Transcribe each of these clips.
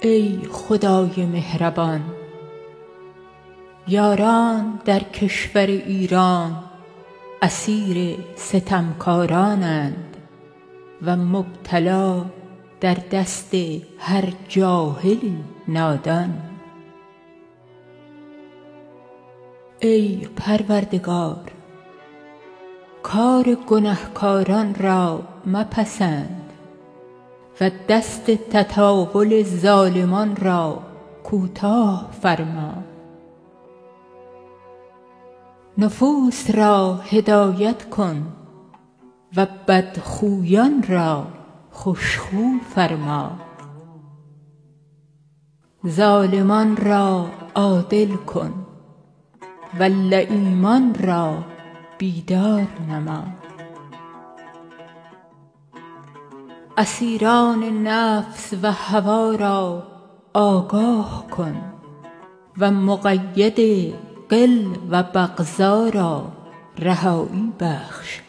ای خدای مهربان یاران در کشور ایران اسیر ستمکارانند و مبتلا در دست هر جاهلی نادان. ای پروردگار کار گنهکاران را مپسند. و دست تطاول ظالمان را کوتاه فرما. نفوس را هدایت کن و بدخویان را خوش خو فرما. ظالمان را عادل کن و لییمان را بیدار نما. اسیران نفس و هوا را آگاه کن و مقید غل و بغضا را رهایی بخش.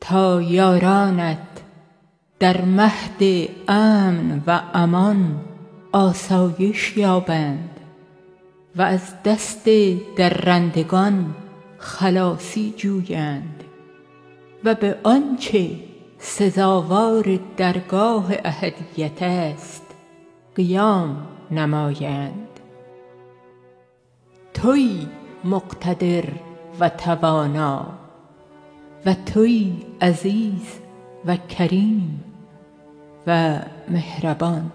تا یارانت در مهد امن و امان آسایش یابند و از دست درندگان خلاصی جویند و به آنچه سزاوار درگاه احدیت است. قیام نمایند. تویی مقتدر و توانا و تویی عزیز و کریم و مهربان.